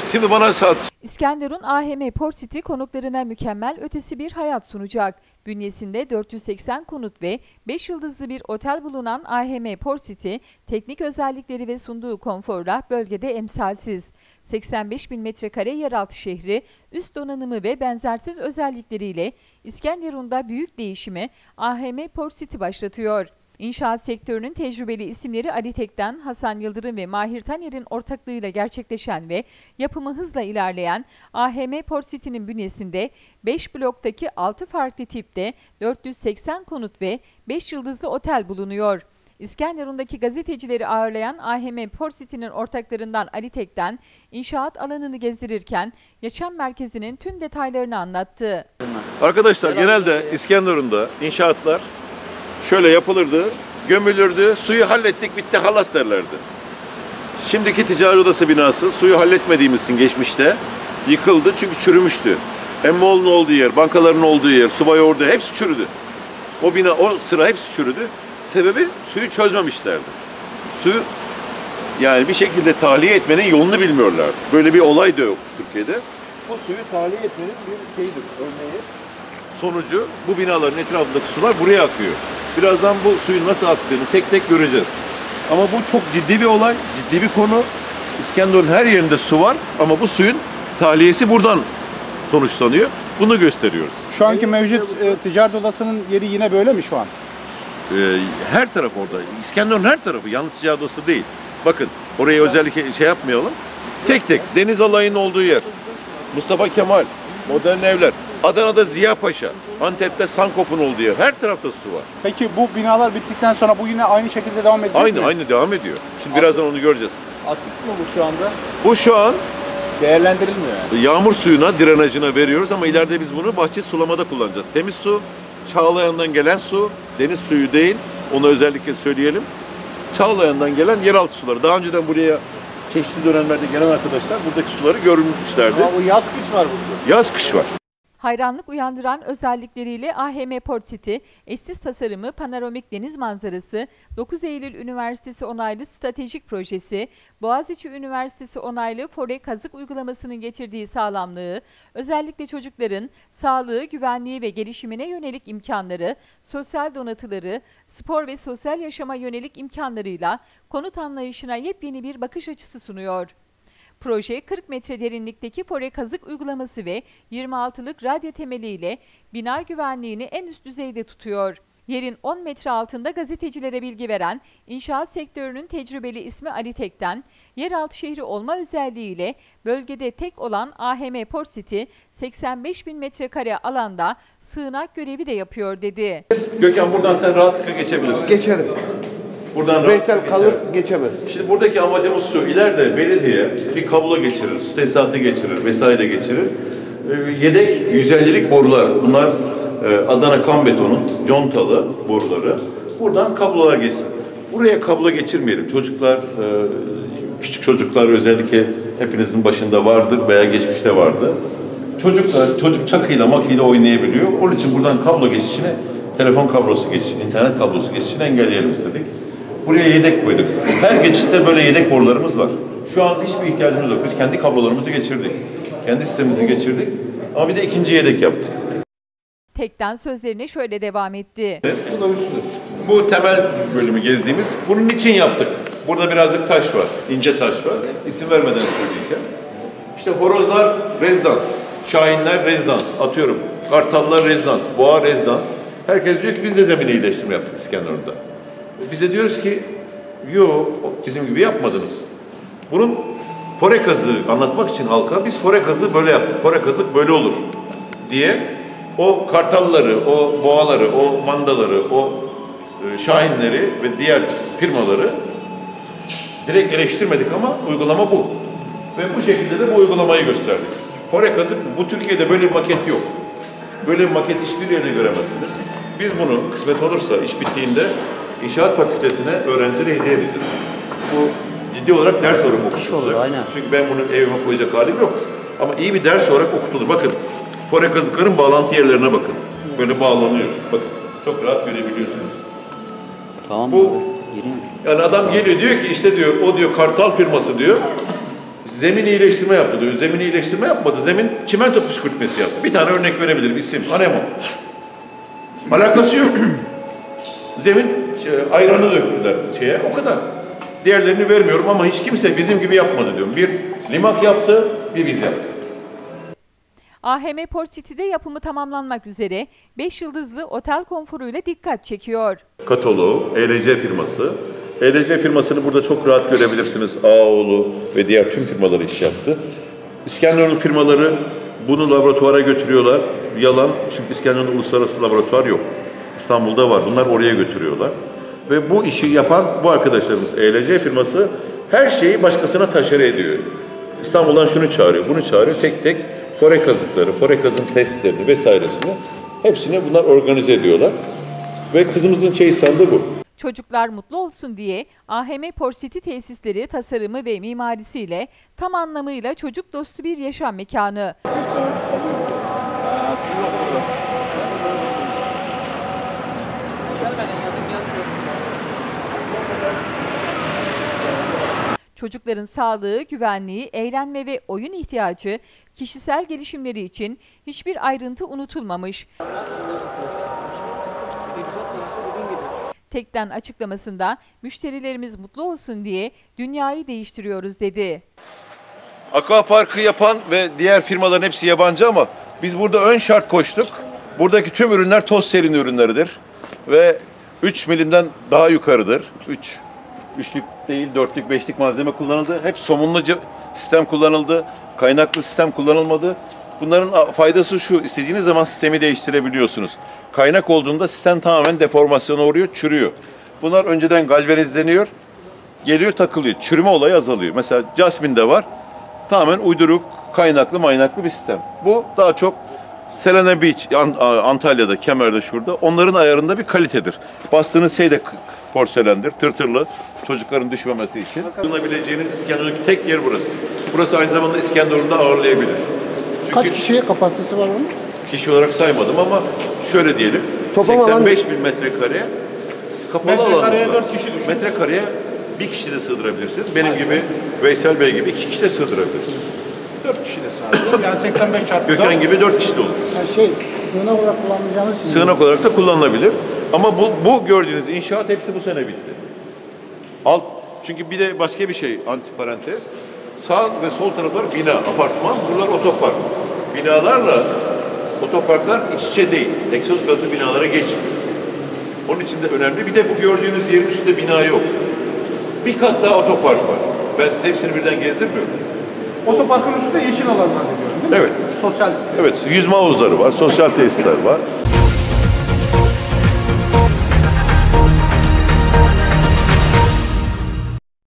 Şimdi bana saat İskenderun AHM Port City konuklarına mükemmel ötesi bir hayat sunacak. Bünyesinde 480 konut ve 5 yıldızlı bir otel bulunan AHM Port City, teknik özellikleri ve sunduğu konforla bölgede emsalsiz. 85 bin metrekare yeraltı şehri, üst donanımı ve benzersiz özellikleriyle İskenderun'da büyük değişimi AHM Port City başlatıyor. İnşaat sektörünün tecrübeli isimleri Ali Tek'ten Hasan Yıldırım ve Mahir Taner'in ortaklığıyla gerçekleşen ve yapımı hızla ilerleyen AHM Port City'nin bünyesinde 5 bloktaki 6 farklı tipte 480 konut ve 5 yıldızlı otel bulunuyor. İskenderun'daki gazetecileri ağırlayan AHM Port City'nin ortaklarından Ali Tek'ten inşaat alanını gezdirirken yaşam merkezinin tüm detaylarını anlattı. Arkadaşlar genelde İskenderun'da inşaatlar şöyle yapılırdı, gömülürdü, suyu hallettik bitti halas derlerdi. Şimdiki ticari odası binası suyu halletmediğimiz için geçmişte yıkıldı çünkü çürümüştü. Emmoğlu'nun olduğu yer, bankaların olduğu yer, subay ordu hepsi çürüdü. O bina, o sıra hepsi çürüdü. Sebebi suyu çözmemişlerdi. Suyu yani bir şekilde tahliye etmenin yolunu bilmiyorlardı. Böyle bir olay da yok Türkiye'de. Bu suyu tahliye etmenin bir şeyidir, örneği sonucu bu binaların etrafındaki sular buraya akıyor. Birazdan bu suyun nasıl aktığını tek tek göreceğiz. Ama bu çok ciddi bir olay, ciddi bir konu. İskenderun her yerinde su var ama bu suyun tahliyesi buradan sonuçlanıyor. Bunu gösteriyoruz. Şu anki mevcut e, ticaret odasının yeri yine böyle mi şu an? Ee, her taraf orada. İskenderun her tarafı. Yalnız ticaret odası değil. Bakın orayı özellikle şey yapmayalım. Tek tek deniz alayının olduğu yer. Mustafa Kemal, modern evler. Adana'da Ziya Paşa, Antep'te Sankop'un olduğu yer. Her tarafta su var. Peki bu binalar bittikten sonra bu yine aynı şekilde devam edecek Aynı mi? aynı devam ediyor. Şimdi birazdan onu göreceğiz. Atık mı bu şu anda? Bu şu an Değerlendirilmiyor yani. yağmur suyuna, drenajına veriyoruz ama ileride biz bunu bahçe sulamada kullanacağız. Temiz su, Çağlayan'dan gelen su, deniz suyu değil. Onu özellikle söyleyelim. Çağlayan'dan gelen yeraltı suları. Daha önceden buraya çeşitli dönemlerde gelen arkadaşlar buradaki suları görmüşlerdi. Ama bu yaz kış var bu su. Yaz kış var. Hayranlık uyandıran özellikleriyle AHM Port City, eşsiz tasarımı, panoramik deniz manzarası, 9 Eylül Üniversitesi onaylı stratejik projesi, Boğaziçi Üniversitesi onaylı fore kazık uygulamasının getirdiği sağlamlığı, özellikle çocukların sağlığı, güvenliği ve gelişimine yönelik imkanları, sosyal donatıları, spor ve sosyal yaşama yönelik imkanlarıyla konut anlayışına yepyeni bir bakış açısı sunuyor. Proje 40 metre derinlikteki fore kazık uygulaması ve 26'lık radyo temeliyle bina güvenliğini en üst düzeyde tutuyor. Yerin 10 metre altında gazetecilere bilgi veren inşaat sektörünün tecrübeli ismi Ali Tek'ten, yeraltı şehri olma özelliğiyle bölgede tek olan AHM Port City 85 bin metrekare alanda sığınak görevi de yapıyor dedi. Gökhan buradan sen rahatlıkla geçebilirsin. Geçerim. Buradan Veysel kalır geçemez. Şimdi buradaki amacımız şu, ileride belediye bir kablo geçirir, su tesisatı geçirir vesaire geçirir. Ee, Yedek 150'lik borular, bunlar e, Adana kan betonun contalı boruları. Buradan kablolar geçsin. Buraya kablo geçirmeyelim. Çocuklar, e, küçük çocuklar özellikle hepinizin başında vardır veya geçmişte vardı. Çocuklar, çocuk çakıyla makıyla oynayabiliyor. Onun için buradan kablo geçişini, telefon kablosu geçişini, internet kablosu geçişini engelleyelim istedik. Buraya yedek koyduk. Her geçitte böyle yedek borularımız var. Şu an hiçbir ihtiyacımız yok. Biz kendi kablolarımızı geçirdik. Kendi sistemimizi geçirdik. Ama bir de ikinci yedek yaptık. Tek'ten sözlerine şöyle devam etti. Bu temel bölümü gezdiğimiz. Bunun için yaptık. Burada birazcık taş var. ince taş var. İsim vermeden söyleyeceğim. İşte horozlar rezidans. Şahinler rezidans. Atıyorum. Kartallar rezidans. Boğa rezidans. Herkes diyor ki biz de zemin iyileştirme yaptık İskenderun'da. Biz de diyoruz ki yo bizim gibi yapmadınız. Bunun fore kazığı anlatmak için halka biz fore kazığı böyle yaptık. Fore kazık böyle olur diye o kartalları, o boğaları, o mandaları, o e, şahinleri ve diğer firmaları direkt eleştirmedik ama uygulama bu. Ve bu şekilde de bu uygulamayı gösterdik. Fore kazık bu Türkiye'de böyle bir maket yok. Böyle bir maket hiçbir yerde göremezsiniz. Biz bunu kısmet olursa iş bittiğinde İnşaat Fakültesine öğrencilere hediye edeceğiz. Bu ciddi olarak ders olarak okutulacak. aynen. Çünkü ben bunu evime koyacak halim yok. Ama iyi bir ders olarak okutulur. Bakın, fore kazıkların bağlantı yerlerine bakın. Böyle bağlanıyor. Bakın, çok rahat görebiliyorsunuz. Tamam Bu- abi. Yani adam geliyor diyor ki işte diyor o diyor kartal firması diyor. zemin iyileştirme yaptı diyor. Zemin iyileştirme yapmadı. Zemin çimento püskürtmesi yaptı. Bir tane örnek verebilirim isim. Anemo. Alakası yok. Zemin şey, ayranı döktüler şeye. O kadar. Diğerlerini vermiyorum ama hiç kimse bizim gibi yapmadı diyorum. Bir limak yaptı, bir biz yaptık. AHM Port City'de yapımı tamamlanmak üzere 5 yıldızlı otel konforuyla dikkat çekiyor. Kataloğu, ELC firması. ELC firmasını burada çok rahat görebilirsiniz. Ağoğlu ve diğer tüm firmaları iş yaptı. İskenderun firmaları bunu laboratuvara götürüyorlar. Yalan, çünkü İskenderun'da uluslararası laboratuvar yok. İstanbul'da var. Bunlar oraya götürüyorlar. Ve bu işi yapan bu arkadaşlarımız ELC firması her şeyi başkasına taşere ediyor. İstanbul'dan şunu çağırıyor, bunu çağırıyor. Tek tek fore kazıkları, fore kazın testlerini vesairesini hepsini bunlar organize ediyorlar. Ve kızımızın çeyiz sandığı bu. Çocuklar mutlu olsun diye AHM Port City tesisleri tasarımı ve mimarisiyle tam anlamıyla çocuk dostu bir yaşam mekanı. Çocukların sağlığı, güvenliği, eğlenme ve oyun ihtiyacı, kişisel gelişimleri için hiçbir ayrıntı unutulmamış. Tekden açıklamasında müşterilerimiz mutlu olsun diye dünyayı değiştiriyoruz dedi. Aqua Park'ı yapan ve diğer firmaların hepsi yabancı ama biz burada ön şart koştuk. Buradaki tüm ürünler toz serin ürünleridir. Ve 3 milimden daha yukarıdır. 3 üçlük değil, dörtlük, beşlik malzeme kullanıldı. Hep somunlu sistem kullanıldı. Kaynaklı sistem kullanılmadı. Bunların faydası şu, istediğiniz zaman sistemi değiştirebiliyorsunuz. Kaynak olduğunda sistem tamamen deformasyona uğruyor, çürüyor. Bunlar önceden galvanizleniyor, geliyor takılıyor. Çürüme olayı azalıyor. Mesela Jasmine'de var. Tamamen uyduruk, kaynaklı, maynaklı bir sistem. Bu daha çok Selena Beach, Antalya'da, Kemer'de şurada. Onların ayarında bir kalitedir. Bastığınız şey de porselendir, tırtırlı. Çocukların düşmemesi için. Sığınabileceğiniz İskenderun'daki tek yer burası. Burası aynı zamanda İskenderun'da ağırlayabilir. Çünkü Kaç kişiye kapasitesi var onun? kişi olarak saymadım ama şöyle diyelim. Toplam alan- 85 bin metrekare kapalı alan Metrekareye var. dört kişi düşün. Metrekareye bir kişi de sığdırabilirsin. Benim gibi Veysel Bey gibi iki kişi de sığdırabilirsin. 4 kişi de sadece. Yani 85 çarpı Gökhan gibi dört kişi de olur. Yani şey, sığınak olarak kullanmayacağınız için. Sığınak olarak da kullanılabilir. Ama bu, bu gördüğünüz inşaat hepsi bu sene bitti. Alt, çünkü bir de başka bir şey antiparantez. Sağ ve sol taraflar bina, apartman, buralar otopark. Binalarla otoparklar iç içe değil. Egzoz gazı binalara geçmiyor. Onun için de önemli. Bir de bu gördüğünüz yerin üstünde bina yok. Bir kat daha otopark var. Ben size hepsini birden gezdirmiyorum. Otoparkın üstünde yeşil alan zannediyorum değil mi? Evet. Sosyal. Evet, yüzme havuzları var, sosyal tesisler var.